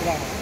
Gracias.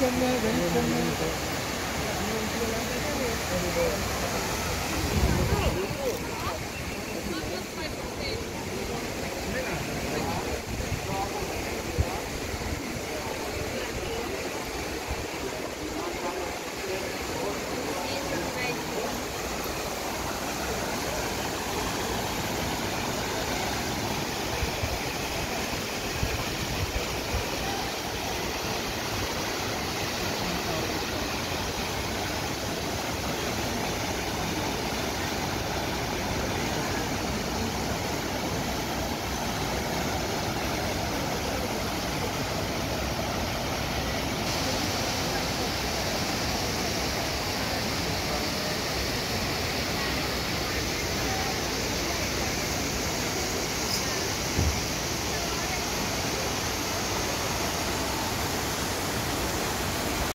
ベンチのね。